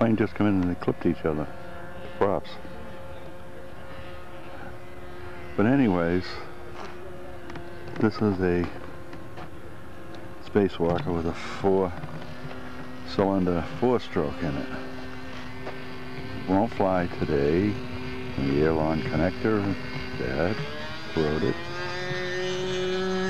plane just come in and they clipped each other. Props. But anyways, this is a spacewalker with a four cylinder four stroke in it. Won't fly today. The airline connector, dead, corroded.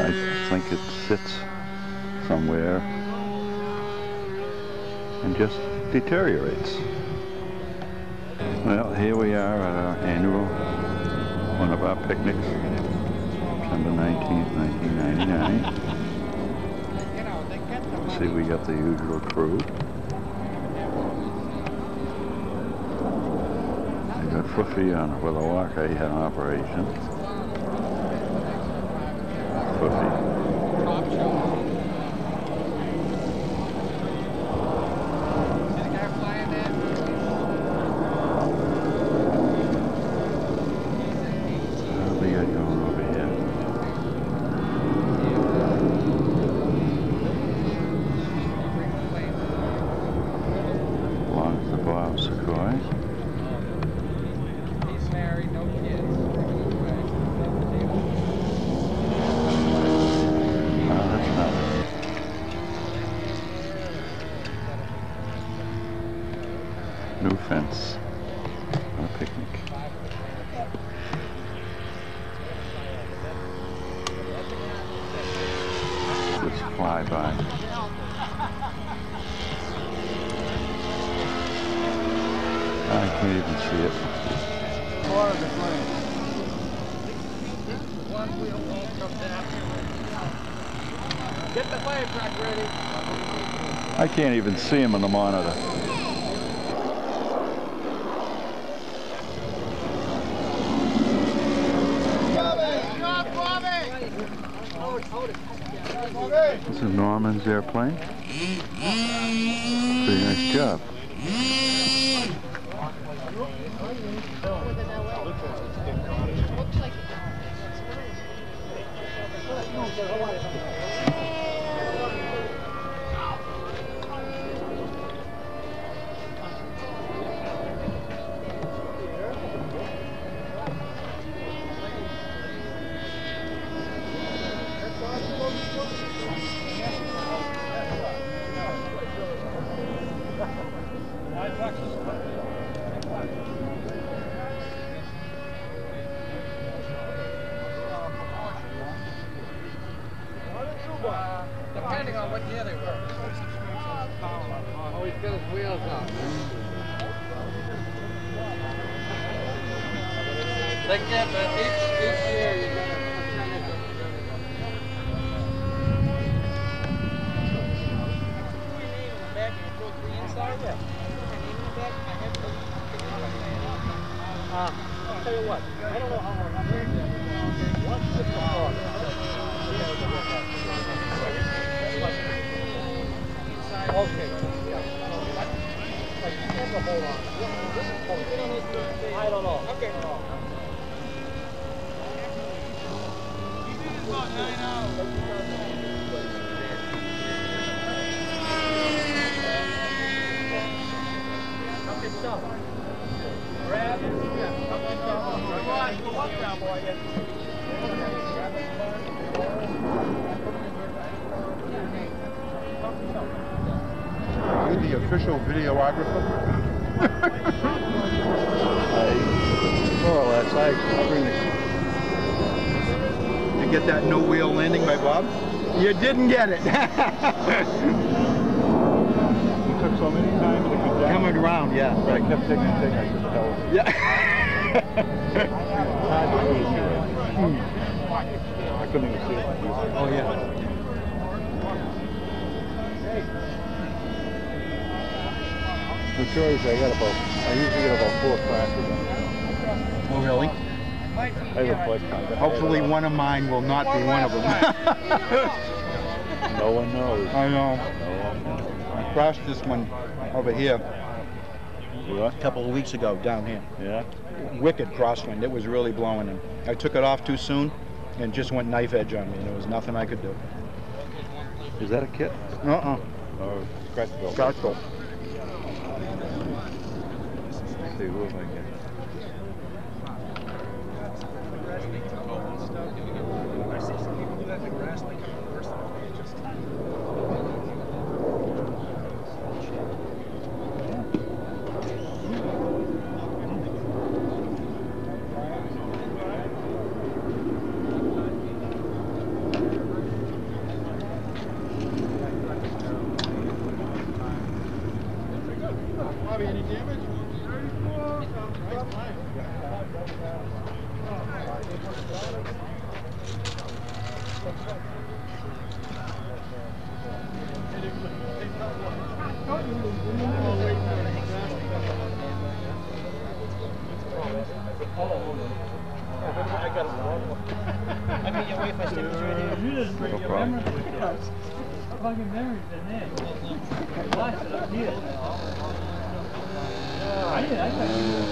I think it sits somewhere and just deteriorates. Well, here we are at our annual, one of our picnics, September 19th, 1999. See, we got the usual crew. We got Foofy on with a walker, he had an operation. Foofy. What do we got going over here? Belongs to Bob Secoy. He's married, no kids. Oh, that's not New fence on a picnic. Just fly by. I can't even see it. Part of the plane. One wheel won't come down. Get the fire truck ready. I can't even see him on the monitor. This is Norman's airplane. Pretty nice job. They get the each, each year you get a percentage of Uh, I'll tell you what, I don't know how long. Once it's a Okay. I don't know. Okay. Okay, stop. Grab it. Yeah. Okay, stop. Go on, go up now, boy. You're the official videographer? More or less, I bring the Did you get that no wheel landing by Bob? You didn't get it. It took so many times to come down. Coming around, yeah. I kept taking a thing, I could tell. Yeah. I couldn't even see it. oh, yeah. The choice, I got about, I usually get about four crashes. Oh, really? I have a count. Hopefully one of mine will not be one of them. No one knows. I know. No one knows. I crashed this one over here a couple of weeks ago down here. Yeah? Wicked crosswind. It was really blowing and I took it off too soon and just went knife edge on me and there was nothing I could do. Is that a kit? Uh-uh. Or scratch built. See who am I getting? Bobby, I got I mean, your wife, I stay right here. You didn't bring No your problem. memories with us. Fucking memories in? I didn't, I thought you were.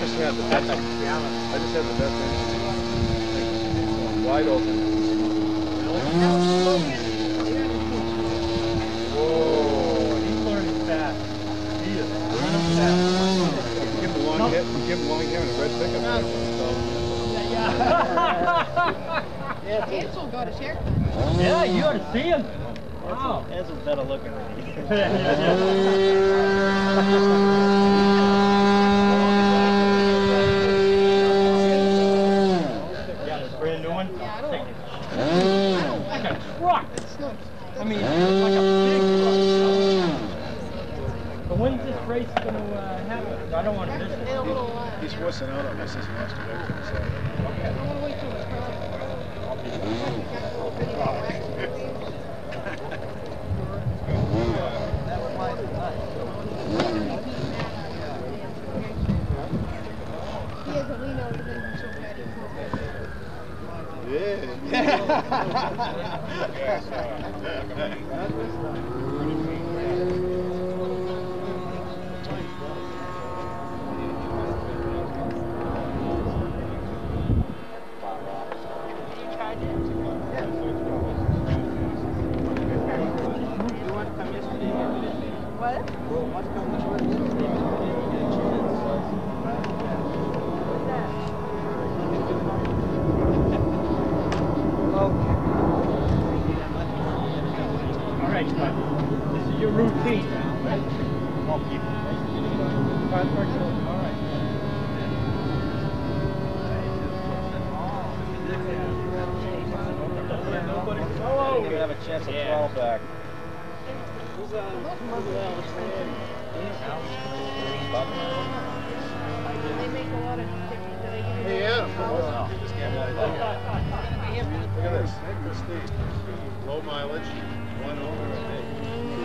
Just best. I just had the best. one. Wide open. Whoa, he's learning fast. He is learning fast. Give him a long hair. Give him long hair and a red pickup. Yeah, Ansel got his haircut. yeah, you ought to see him. Wow. Ansel's better looking than me. Yeah, this brand new one. Yeah, I don't like it. Like I don't like a it. truck. It's not. I mean, it's like a big truck. you know? But when's this race gonna uh, happen? I don't want to miss it. a. He's forcing out on us. He's lost away from us. I'm gonna wait till it's He have a chance of stickers. Do they give you Hey, the Adam. power? Look at this. Low mileage, one owner,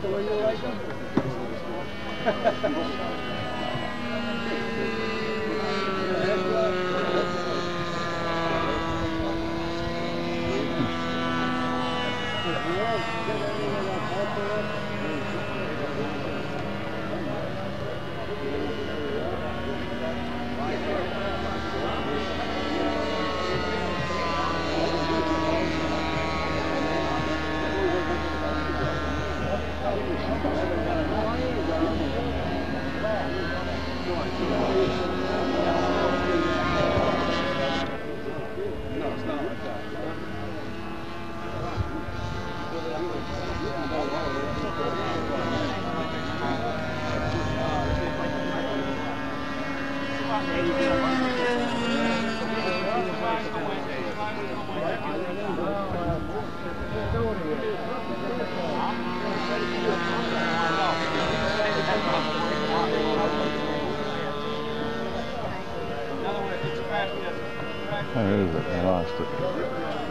Thank you. Where is it? I lost it.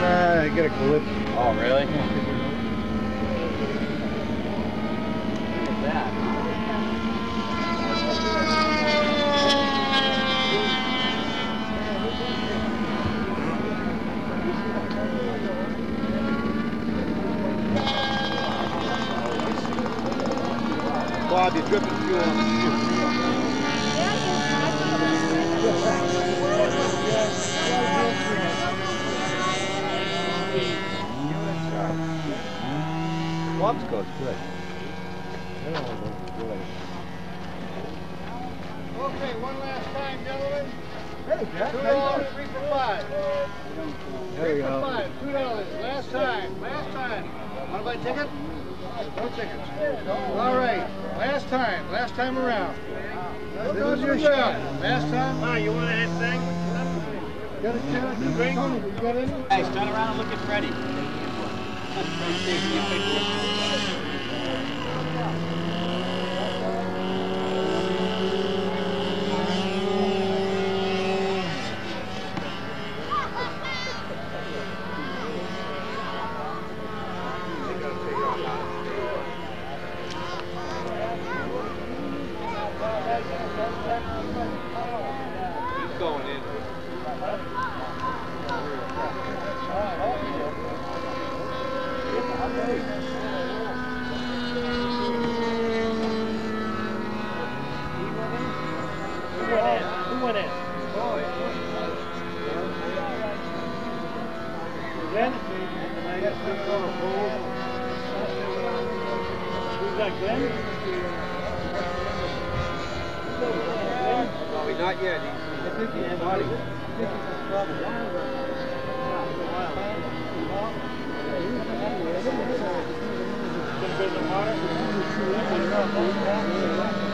Uh, get a clip. Oh, really? Bob, you're dripping fuel on the. Bob's goes good. Okay, one last time, gentlemen. Hey, Jack. Two dollars, three for five. There Three you for go. five, two dollars, last time, last time. Want to buy a ticket? No tickets. All right, last time, last time around. This is your shot. Last time. Ah, you want that thing? Got a chance to drink? You got any? Guys, turn around and look at Freddie. Went in? Glenn? Who's that, Glenn? No, not yet. He's, he's body. Gonna go to the Way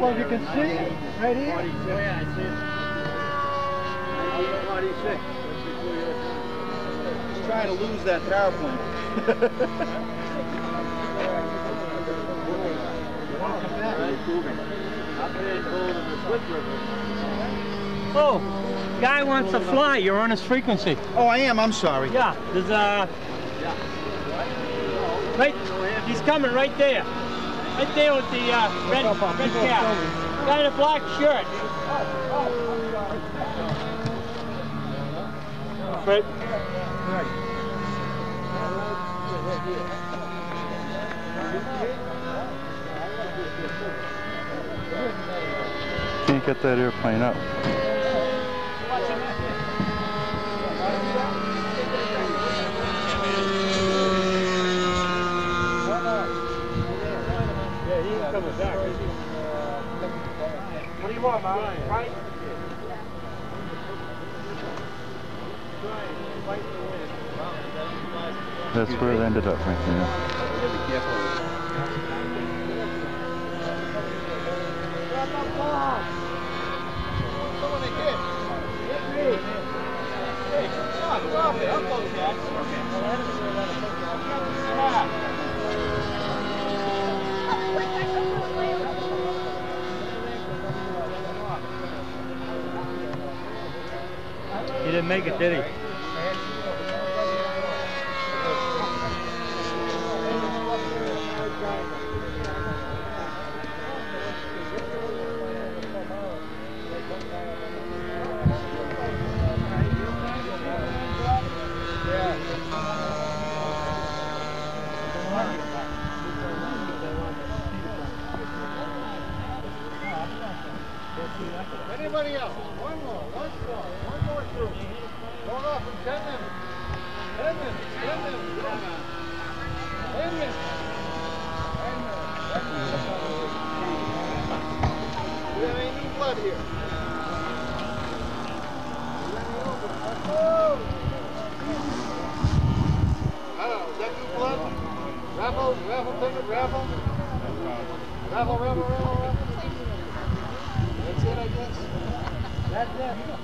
Well, you can see right here. Yeah, I see it. He's trying to lose that power plant. Oh, guy wants to fly. You're on his frequency. Oh, I am. I'm sorry. Yeah, there's a. Right, he's coming right there. Right there with the uh, red, red cap. Guy in a black shirt. Right. Can't get that airplane up. Yeah, he ain't coming back. is he? What do you want, man? Right? That's where it ended up, right there. He didn't make it, did he? Anybody else? One more, one more, one more through. Going off in ten minutes. Ten minutes, ten minutes. Ten minutes. Ten minutes. Ten minutes. We have any new blood here? I don't know, is that new blood? Raffle, raffle ticket, raffle? Raffle, raffle, raffle, raffle? That's it, I guess?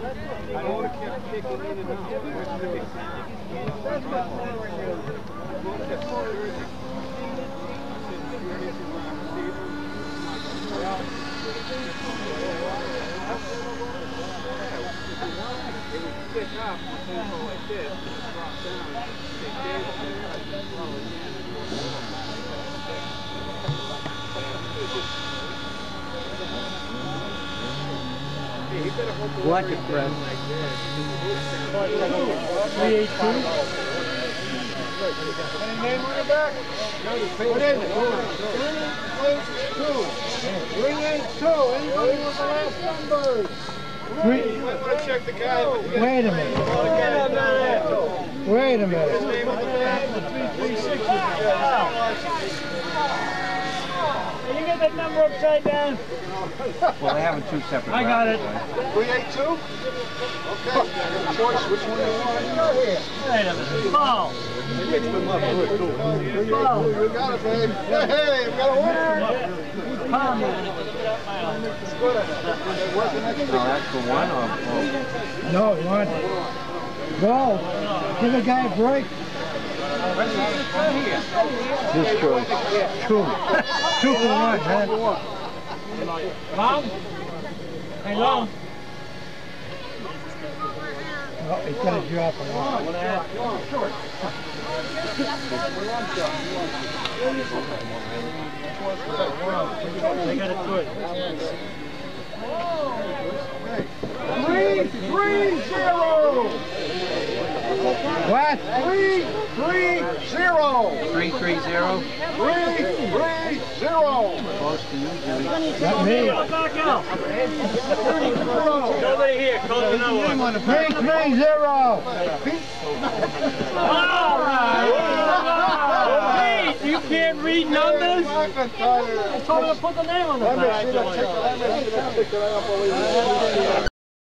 That's it. We're raffling off bird and display. Yeah, just do it. See how I in. 382? Any name on your back? What is it? Eight two. Anybody with the last numbers? Three- might want to check the guy. Wait a minute. The guy on there. Wait a minute. name on the back. Three three six. You get that number upside down? Well, they have two separate. I got it. Three eight two? Okay, you have a choice which one you want. Wait a minute. Paul. Three eight two. You got it, babe. Hey, we got a winner. Paul. It's good. Where's the next No, that's the one or, or No, one. Go. Give a guy a break. This choice. Two. Two for one, man. Long? Hey, long. Oh, he's got a drop on one. They got it good. Three, three, zero. What? Three, three, zero. Three, three, zero. Three, three, zero. Not me. Back out. Zero. Nobody here. Close another one. Three, three, zero. All right. Pete, you can't read numbers? I told him to put the name on the back.